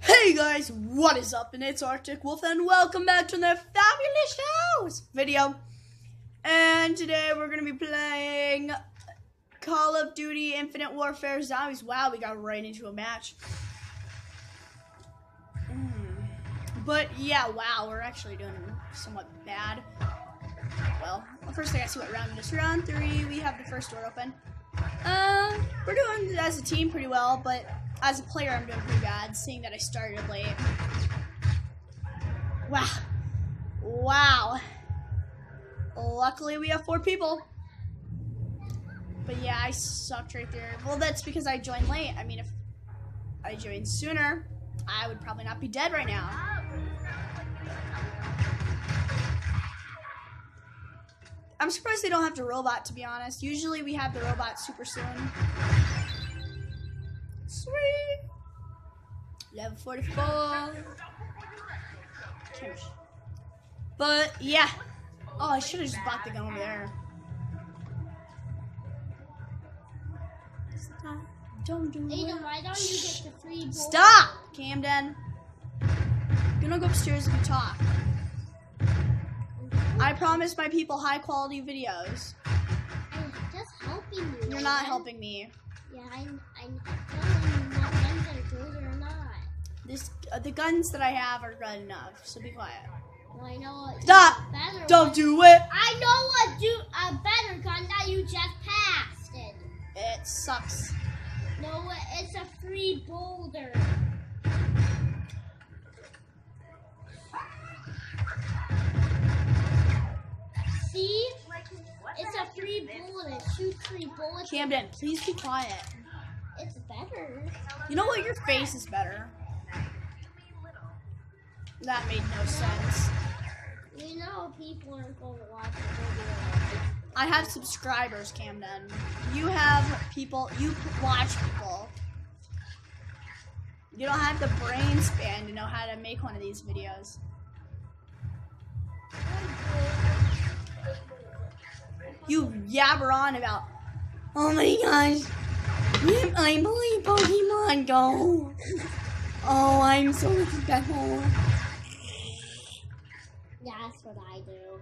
Hey guys, what is up? And it's Arctic Wolf, and welcome back to another fabulous house video. And today we're gonna be playing Call of Duty Infinite Warfare Zombies. Wow, we got right into a match. Mm. But yeah, wow, we're actually doing somewhat bad. Well, first I gotta see what round it is. Round three, we have the first door open. Uh, we're doing as a team pretty well, but as a player, I'm doing pretty bad, seeing that I started late. Wow. Wow. Luckily, we have four people. But yeah, I sucked right there. Well, that's because I joined late. I mean, if I joined sooner, I would probably not be dead right now. I'm surprised they don't have the robot, to be honest. Usually we have the robot super soon. Sweet. Level 44. But yeah. Oh, I should have just bought the gun over there. Stop. Don't do Aiden, it. why don't you get the free bowl? Stop, Camden. You're gonna go upstairs and talk. I promise my people high quality videos. I'm just helping you. You're not Aiden. helping me. Yeah, I'm, I'm telling you what guns are good or not. This uh, the guns that I have are good enough, so be quiet. Well, I know what Stop! Don't one. do it. I know what do a better gun that you just passed. It. It sucks. No, it's a free boulder. It's a free bullet. Shoot three bullets. Camden, please be quiet. It's better. You know what? Your face is better. That made no sense. You know people aren't going to watch the video. I have subscribers, Camden. You have people. You watch people. You don't have the brain span to know how to make one of these videos. You yabber on about, oh my gosh, I play Pokemon Go. Oh, I'm so successful. Yeah, that's what I do.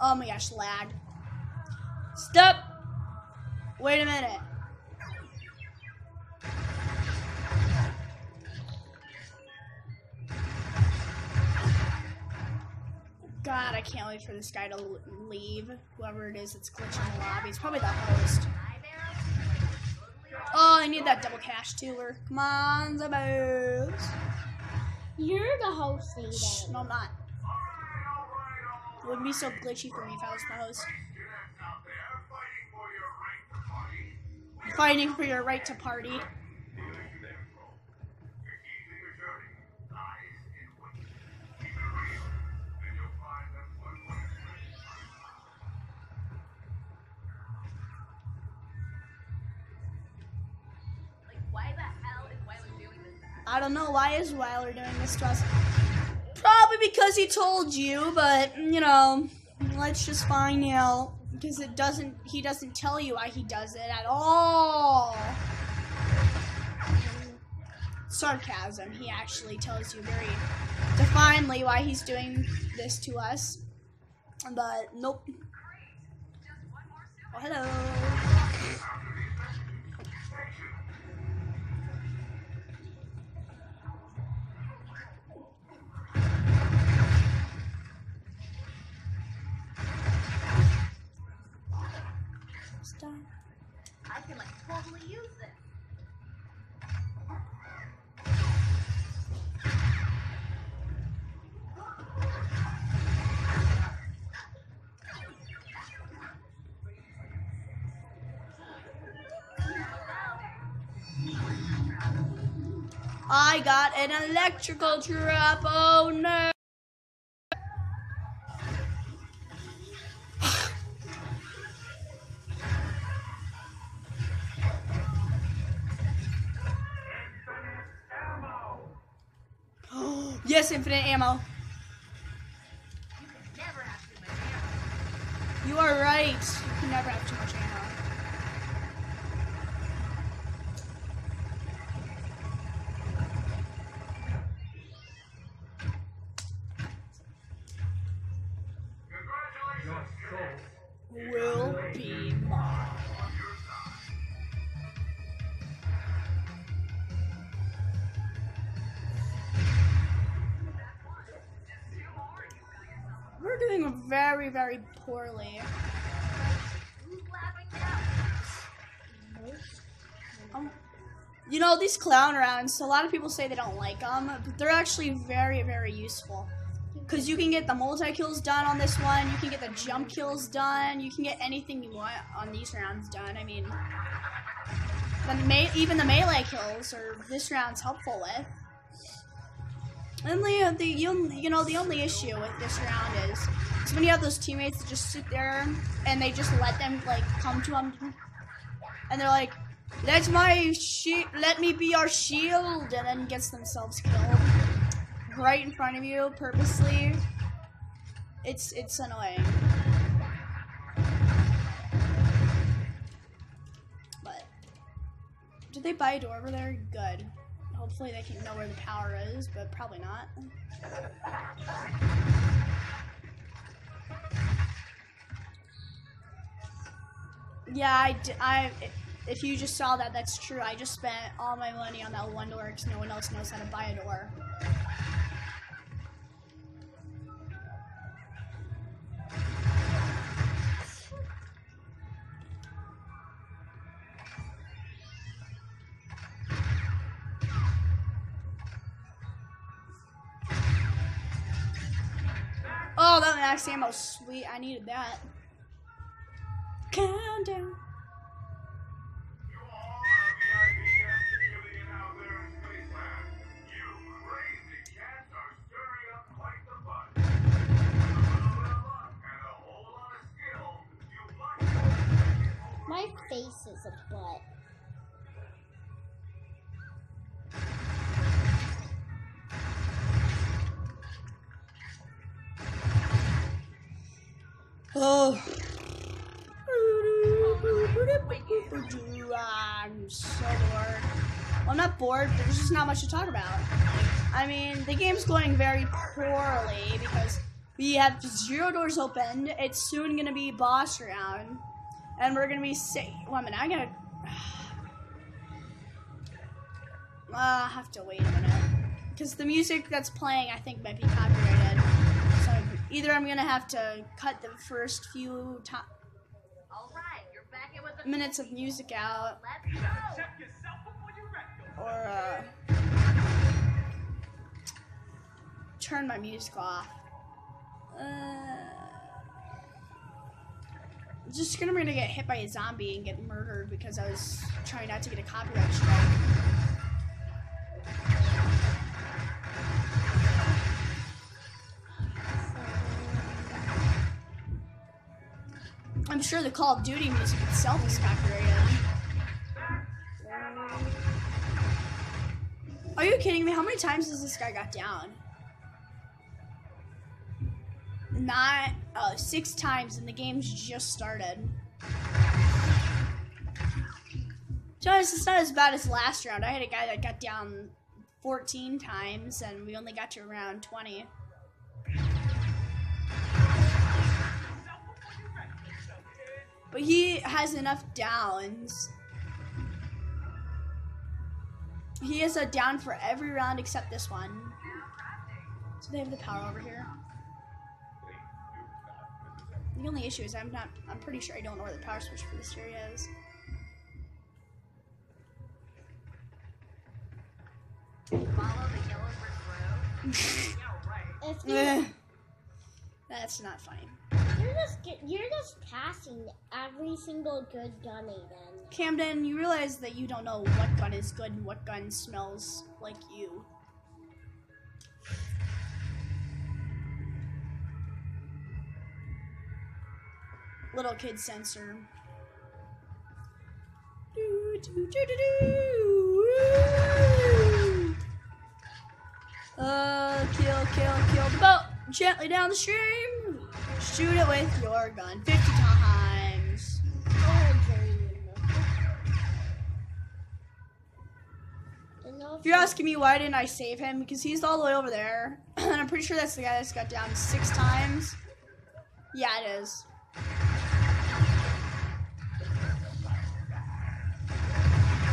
Oh my gosh, lag. Stop! Wait a minute. God, I can't wait for this guy to leave. Whoever it is that's glitching the lobby. It's probably the host. Oh, I need that double cash dealer. Come on, Zabos. You're the host, Shh, no, I'm not. It wouldn't be so glitchy for me if I was the host. Fighting for your right to party. I don't know why is Wyler doing this to us. Probably because he told you, but you know, let's just find out because it doesn't. He doesn't tell you why he does it at all. Sarcasm. He actually tells you very definedly why he's doing this to us, but nope. Oh, hello. An electrical trap. Oh no. yes, infinite ammo. Too. You are right. You can never have these clown rounds, a lot of people say they don't like them, but they're actually very, very useful. Because you can get the multi kills done on this one, you can get the jump kills done, you can get anything you want on these rounds done. I mean, the even the melee kills are this round's helpful with. And the, the you, know the only issue with this round is, when you have those teammates that just sit there and they just let them like come to them, and they're like, "Let my shield, let me be our shield," and then gets themselves killed right in front of you purposely. It's it's annoying. But did they buy a door over there? Good. Hopefully they can know where the power is, but probably not. Yeah, I I, d- I- if you just saw that, that's true. I just spent all my money on that one door because no one else knows how to buy a door. Oh, that max ammo, sweet. I needed that. Countdown. Bored, but there's just not much to talk about. I mean, the game's going very poorly because we have zero doors open. It's soon gonna be boss round, and we're gonna be safe. One minute, I gotta. Uh, I have to wait a minute because the music that's playing, I think, might be copyrighted. So either I'm gonna have to cut the first few ti Alright, you're back in with the minutes of music out, Let's go! Or uh, turn my music off. Uh, just gonna, gonna get hit by a zombie and get murdered because I was trying not to get a copyright strike. I'm sure the Call of Duty music itself is copyrighted. Are you kidding me? How many times has this guy got down? Not uh, six times, and the game's just started. Honest, it's not as bad as last round. I had a guy that got down 14 times, and we only got to around 20. But he has enough downs. He is a down for every round except this one. So they have the power over here. The only issue is I'm not. I'm pretty sure I don't know where the power switch for this area is. Follow the yellow brick road. If you. That's not funny. You're just you're just passing every single good gun, Aiden. Camden, you realize that you don't know what gun is good and what gun smells like you. Little kid sensor. Do, do, do. Uh, kill, kill, kill the boat. Gently down the stream. Shoot it with your gun 50 times. If you're asking me why didn't I save him, because he's all the way over there, and I'm pretty sure that's the guy that's got down six times. Yeah, it is.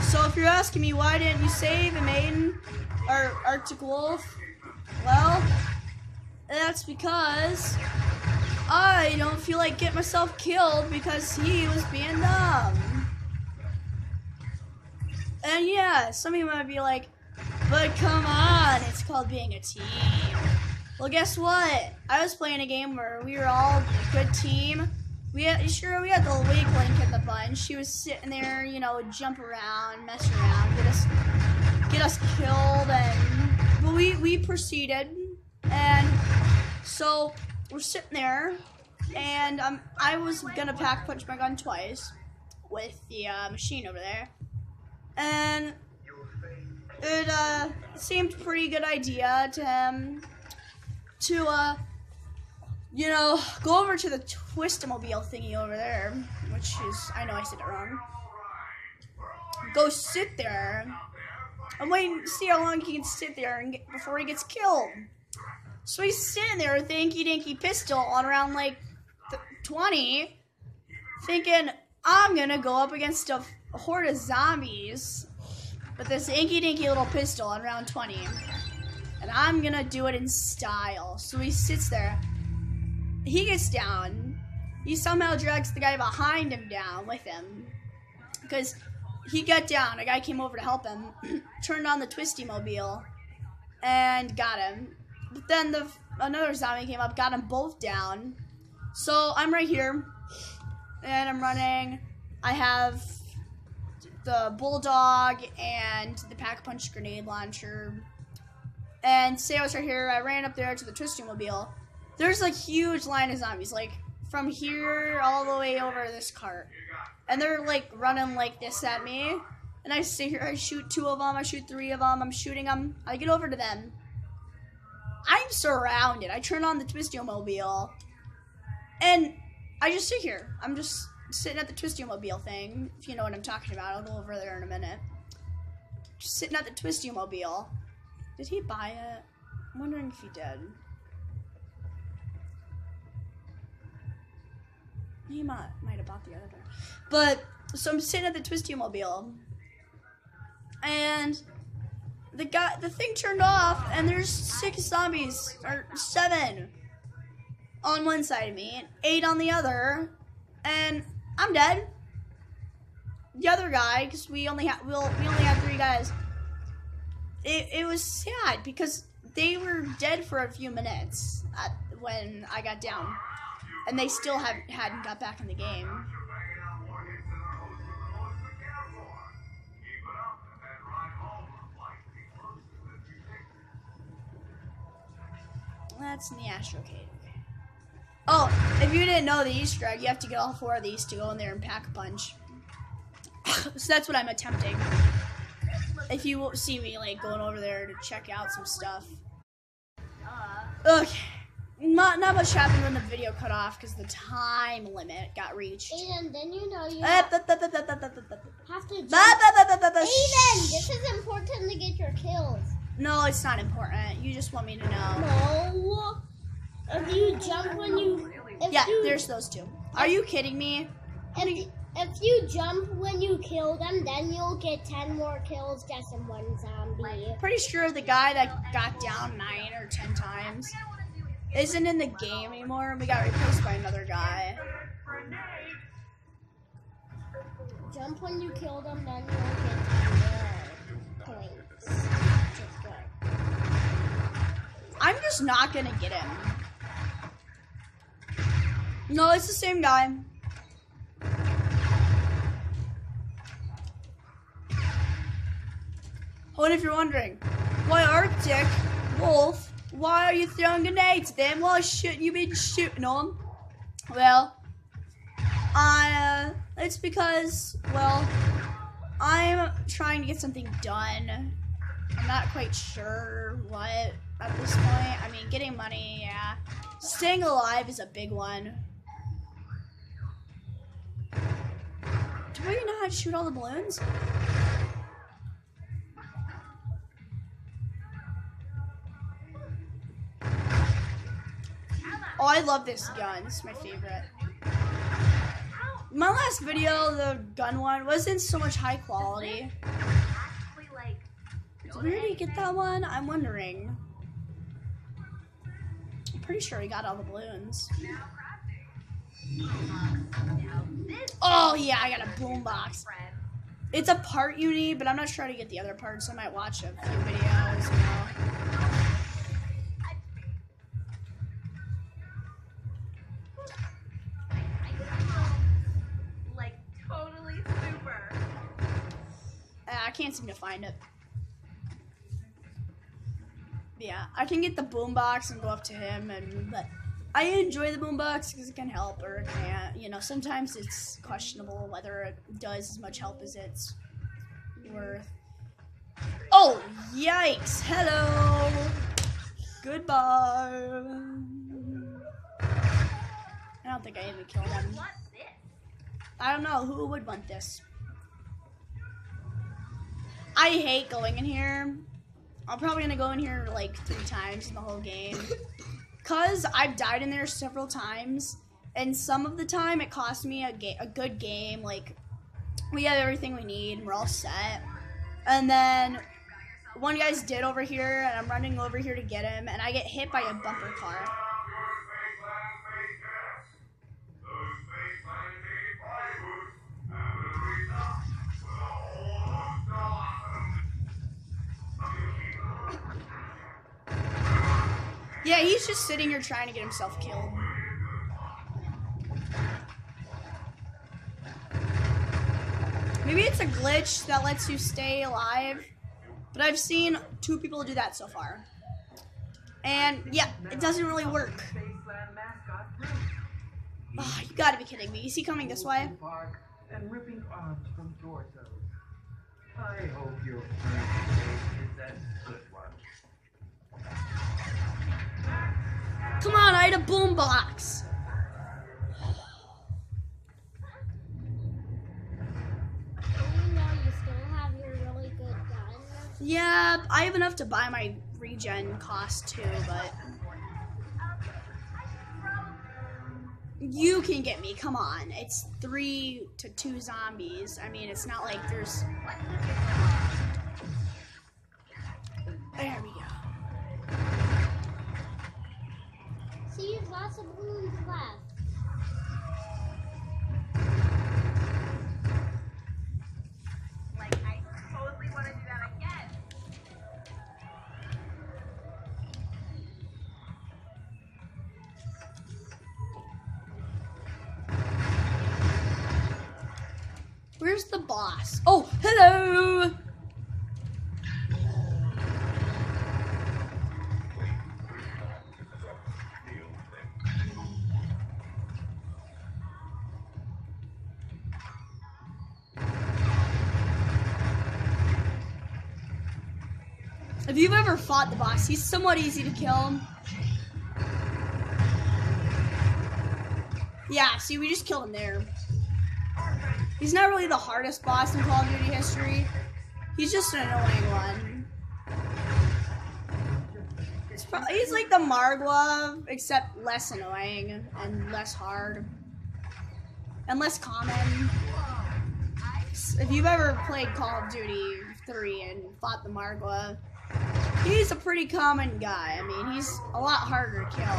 So if you're asking me why didn't you save him, maiden or Arctic Wolf, well, that's because I don't feel like getting myself killed because he was being dumb. And yeah, some of you might be like, but come on, it's called being a team. Well, guess what? I was playing a game where we were all a good team. We had, sure we had the weak link in the bunch. She was sitting there, you know, jump around, mess around, get us get us killed, and but we we proceeded, and so we're sitting there, and um, I was gonna pack punch my gun twice with the uh, machine over there, and it uh, seemed pretty good idea to him to uh, you know go over to the twistomobile thingy over there, which is I know I said it wrong. Go sit there. I'm waiting to see how long he can sit there and get, before he gets killed. So he's sitting there with the inky dinky pistol on around like th- 20, thinking, I'm gonna go up against a, a horde of zombies with this inky dinky little pistol on round 20. And I'm gonna do it in style. So he sits there. He gets down. He somehow drags the guy behind him down with him. Because he got down. A guy came over to help him, turned on the twisty mobile, and got him. But then the another zombie came up, got them both down. So I'm right here, and I'm running. I have the bulldog and the pack punch grenade launcher. And say I was right here. I ran up there to the twisting mobile. There's a huge line of zombies, like from here all the way over this cart, and they're like running like this at me. And I sit here, I shoot two of them, I shoot three of them, I'm shooting them. I get over to them. I'm surrounded. I turn on the Twistio-mobile, and I just sit here. I'm just sitting at the Twistio-mobile thing, if you know what I'm talking about. I'll go over there in a minute. Just sitting at the Twistio-mobile. Did he buy it? I'm wondering if he did. He might might have bought the other. But so I'm sitting at the Twistio-mobile, and the guy the thing turned off and there's six zombies or seven on one side of me and eight on the other and i'm dead. The other guy because we only have we'll, we only have three guys. It, it was sad because they were dead for a few minutes at, when i got down and they still haven't hadn't got back in the game That's in the Astro Oh, if you didn't know the Easter egg, you have to get all four of these to go in there and pack a punch. so that's what I'm attempting. If you see me like going over there to check out some stuff. Okay. Not, not much happened when the video cut off because the time limit got reached. Aiden, then you know you have, have to. Aiden, this is important to get your kills. No, it's not important. You just want me to know. No. If you jump when you, Yeah, you, there's those two. Are you kidding me? if, if you jump when you kill them, then you'll get ten more kills just in one zombie. Pretty sure the guy that got down nine or ten times isn't in the game anymore. We got replaced by another guy. Jump when you kill them, then you'll get ten more points. I'm just not gonna get him. No, it's the same guy. Oh, and if you're wondering, why Arctic Wolf? Why are you throwing grenades then? Why shouldn't you be shooting them? Well, I, uh, it's because, well, I'm trying to get something done. I'm not quite sure what at this point. I mean, getting money, yeah. Staying alive is a big one. Do we know how to shoot all the balloons? Oh, I love this gun. It's my favorite. My last video, the gun one, wasn't so much high quality. Did we already get that one? I'm wondering. I'm pretty sure he got all the balloons. now craft Now this Oh yeah, I got a boombox. It's a part you need, but I'm not sure how to get the other parts. I might watch a few videos. You know. Like totally super. Uh, I can't seem to find it. I can get the boombox and go up to him, and but I enjoy the boombox because it can help or it can't. You know, sometimes it's questionable whether it does as much help as it's worth. Oh, yikes! Hello. Goodbye. I don't think I even killed him. I don't know who would want this. I hate going in here. I'm probably gonna go in here like three times in the whole game. Cause I've died in there several times, and some of the time it cost me a ga- a good game. Like we have everything we need, and we're all set. And then one guy's dead over here, and I'm running over here to get him, and I get hit by a bumper car. Yeah, he's just sitting here trying to get himself killed. Maybe it's a glitch that lets you stay alive, but I've seen two people do that so far. And yeah, it doesn't really work. Oh, you gotta be kidding me. Is he coming this way? And ripping arms from torsos. I hope your first is good one. Come on, I had a boombox. Even though you still have your really. Yeah, I have enough to buy my regen cost too, but you can get me. Come on, it's three to two zombies. I mean, it's not like there's. There we go. See, there's lots of balloons left. Like, I totally want to do that again. Where's the boss? Oh, hello. If fought the boss, he's somewhat easy to kill. Yeah, see, we just killed him there. He's not really the hardest boss in Call of Duty history. He's just an annoying one. It's pro- he's like the Margwa, except less annoying and less hard. And less common. If you've ever played Call of Duty 3 and fought the Margwa, he's a pretty common guy. I mean, he's a lot harder to kill.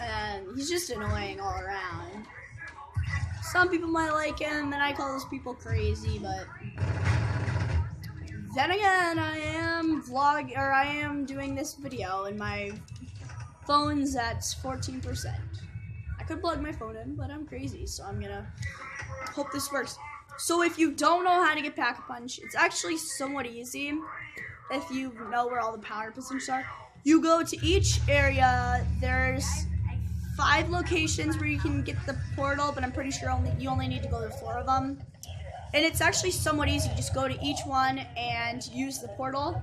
And he's just annoying all around. Some people might like him, and I call those people crazy, but then again, I am vlog or I am doing this video, and my phone's at 14%. I could plug my phone in, but I'm crazy, so I'm gonna hope this works. So if you don't know how to get pack a punch, it's actually somewhat easy. If you know where all the power positions are, you go to each area. There's five locations where you can get the portal, but I'm pretty sure only you only need to go to four of them. And it's actually somewhat easy. You Just go to each one and use the portal,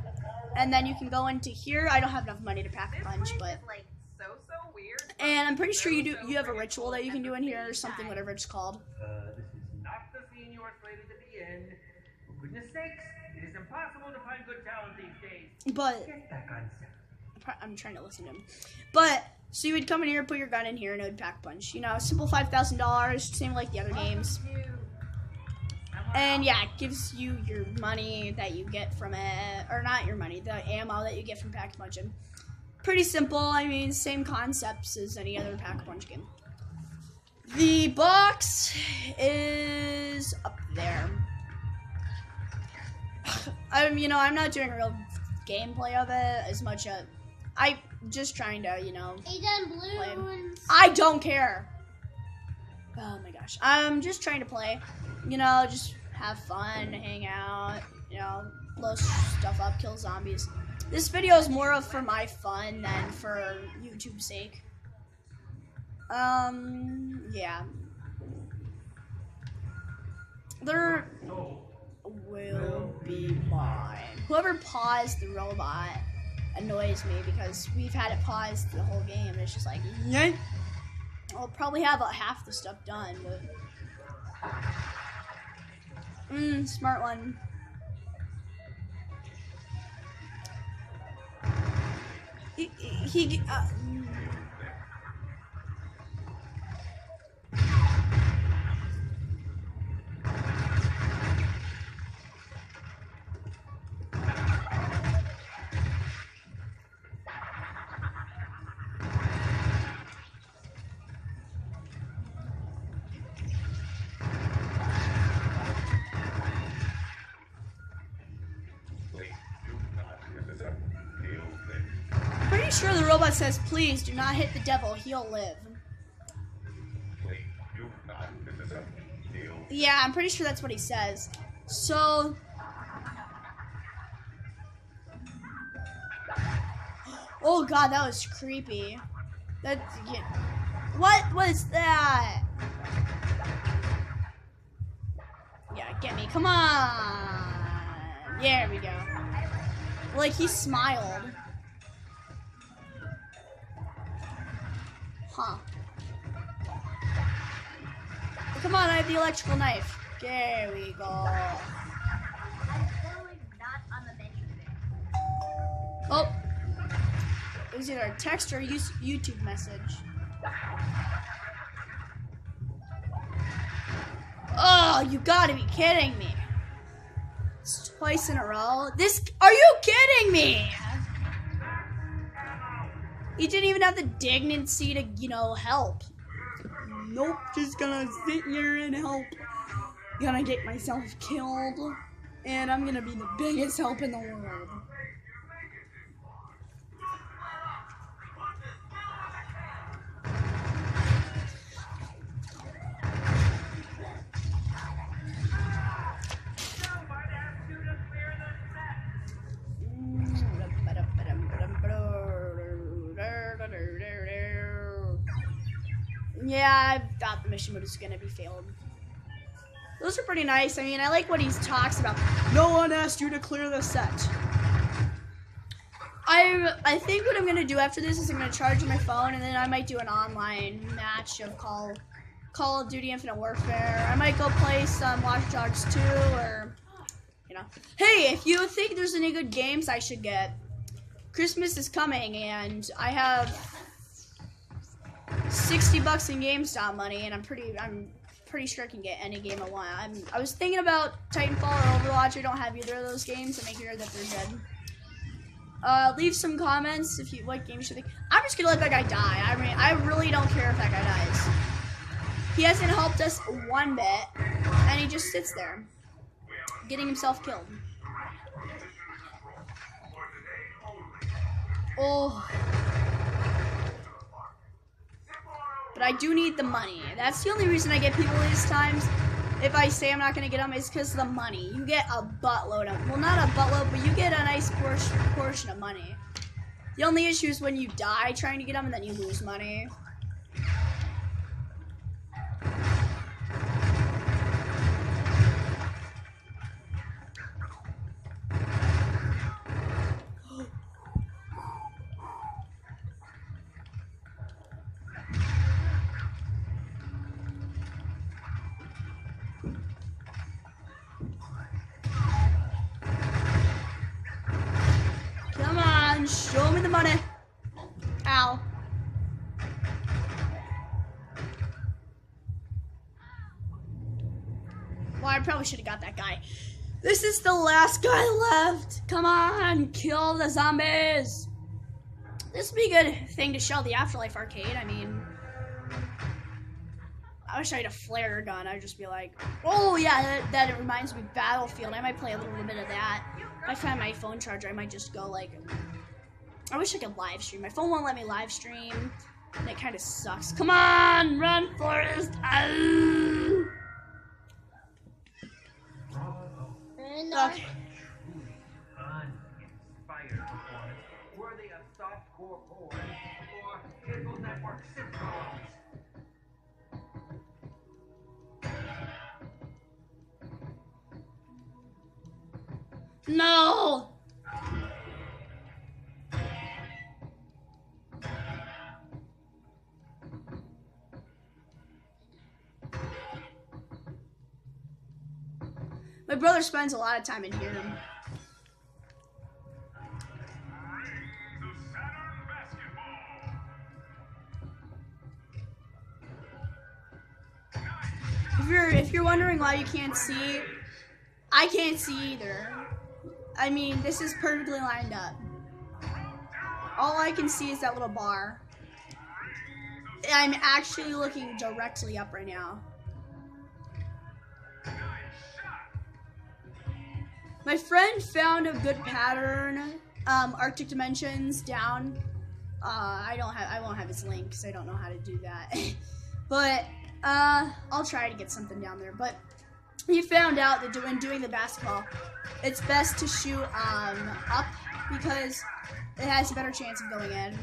and then you can go into here. I don't have enough money to pack a punch, but like so so weird. and I'm pretty sure you do. You have a ritual that you can do in here or something, whatever it's called. Uh, this is not the scene you are slated to be in. Sakes, it is impossible to find good talent these days. But Get back on I'm trying to listen to him. But so you would come in here, put your gun in here, and it would pack punch. You know, simple five thousand dollars, same like the other games. And yeah, it gives you your money that you get from it, or not your money, the ammo that you get from pack punching. pretty simple. I mean, same concepts as any other pack punch game. The box is up there. I'm, you know, I'm not doing real gameplay of it as much as I just trying to, you know, Aiden. I don't care. Oh my gosh. I'm just trying to play. You know, just have fun, hang out, you know, blow stuff up, kill zombies. This video is more of for my fun than for YouTube's sake. Um, yeah. There will be mine. Whoever paused the robot annoys me because we've had it paused the whole game. And it's just like, yank. I'll probably have about half the stuff done, but. Mmm, smart one. He, he, he uh, sure says, please do not hit the devil, he'll live. Yeah, I'm pretty sure that's what he says. So. Oh god, that was creepy. That. Yeah. What was that? Yeah, get me. Come on. There we go. Like, he smiled. Huh. Come on, I have the electrical knife. There we go. Oh. It was either a text or YouTube message. Oh, you gotta be kidding me. It's twice in a row. This, are you kidding me? He didn't even have the dignity to, you know, help. Nope, just gonna sit here and help. Gonna get myself killed. And I'm gonna be the biggest help in the world. Yeah, I thought the mission was gonna be failed. Those are pretty nice. I mean, I like what he talks about. No one asked you to clear the set. I I think what I'm gonna do after this is I'm gonna charge my phone and then I might do an online match of Call Call of Duty Infinite Warfare. I might go play some Watch Dogs 2 or you know. Hey, if you think there's any good games I should get, Christmas is coming and I have 60 bucks in GameStop money and I'm pretty I'm pretty sure I can get any game I want. I'm I was thinking about Titanfall or Overwatch. I don't have either of those games to make sure that they're good. Uh, leave some comments if you what game you should think. I'm just gonna let that guy die. I mean, I really don't care if that guy dies. He hasn't helped us one bit, and he just sits there, getting himself killed. Oh. But I do need the money. That's the only reason I get people these times. If I say I'm not gonna get them, is because of the money. You get a buttload of, well, not a buttload, but you get a nice portion portion of money. The only issue is when you die trying to get them, and then you lose money. On, show me the money. Ow. Well, I probably should have got that guy. This is the last guy left. Come on, kill the zombies. this would be a good thing to show the Afterlife arcade. I mean, I wish I had a flare gun. I'd just be like, oh yeah, that, that reminds me Battlefield. I might play a little bit of that. If I find my phone charger, I might just go like. I wish I could live stream. My phone won't let me live stream, and it kind of sucks. Come on, run, Forrest! Ow! Bravo. And uh, Okay. Truly brother spends a lot of time in here. If you're if you're wondering why you can't see, I can't see either. I mean, this is perfectly lined up. All I can see is that little bar. I'm actually looking directly up right now. My friend found a good pattern, um, Arctic Dimensions down. Uh, I don't have, I won't have his link because I don't know how to do that. but uh, I'll try to get something down there. But he found out that when doing the basketball, it's best to shoot um, up because it has a better chance of going in.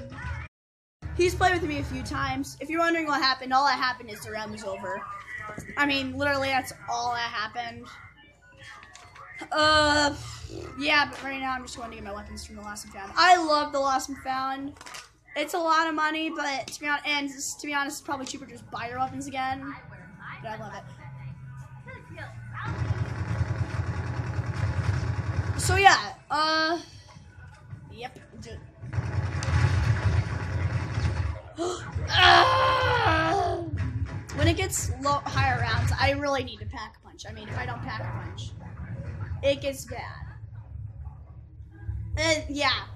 He's played with me a few times. If you're wondering what happened, all that happened is the round was over. I mean, literally, that's all that happened. Uh, yeah, but right now I'm just going to get my weapons from the Lost and Found. I love the Lost and Found. It's a lot of money, but to be honest, and to be honest, it's probably cheaper to just buy your weapons again. But I love it. So yeah, uh, yep. Ah! when it gets low, higher rounds, I really need to pack a punch. I mean, if I don't pack a punch, it gets bad. And yeah.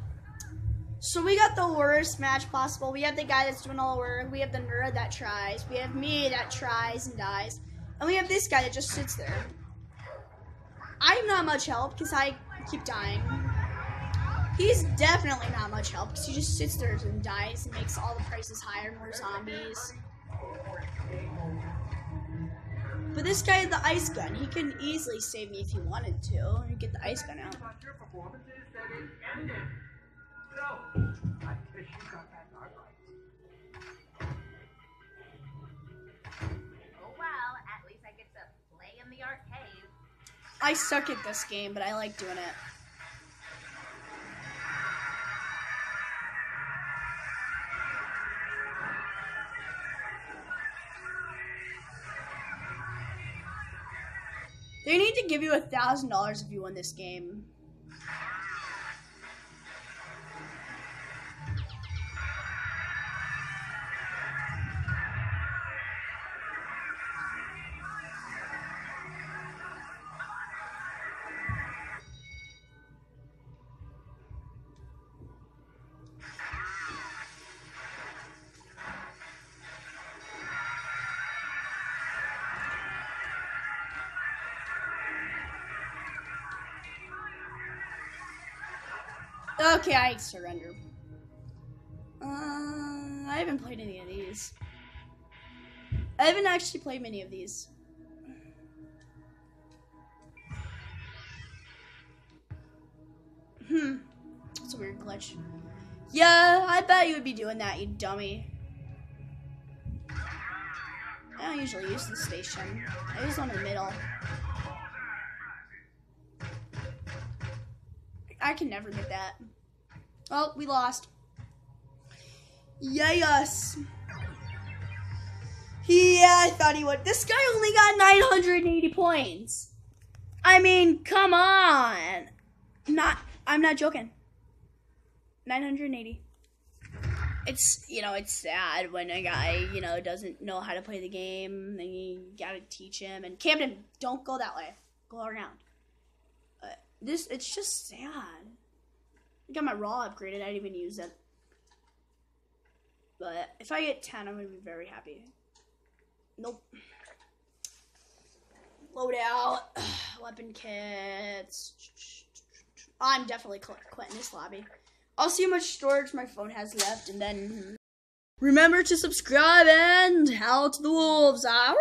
So we got the worst match possible. We have the guy that's doing all the work. We have the nerd that tries. We have me that tries and dies. And we have this guy that just sits there. I'm not much help because I keep dying. He's definitely not much help because he just sits there and dies and makes all the prices higher, more zombies. But this guy had the ice gun. He can easily save me if he wanted to. And get the ice gun out. About your performance is that it ended. So, I guess you got that part right. Oh well, at least I get to play in the arcade. I suck at this game, but I like doing it. They need to give you a thousand dollars if you win this game. Okay, I surrender. Uh, I haven't played any of these. I haven't actually played many of these. Hmm. That's a weird glitch. Yeah, I bet you would be doing that, you dummy. I don't usually use the station. I use one in the middle. I can never get that. Oh, we lost. Yes. Yeah, I thought he would. This guy only got 980 points. I mean, come on. Not, I'm not joking. 980. It's, you know, it's sad when a guy, you know, doesn't know how to play the game. And you gotta teach him. And Camden, don't go that way. Go around. This, it's just sad. I got my raw upgraded. I didn't even use it. But if I get 10, I'm going to be very happy. Nope. Loadout. Weapon kits. I'm definitely quitting this lobby. I'll see how much storage my phone has left and then. Remember to subscribe and Howl to the Wolves. Ah!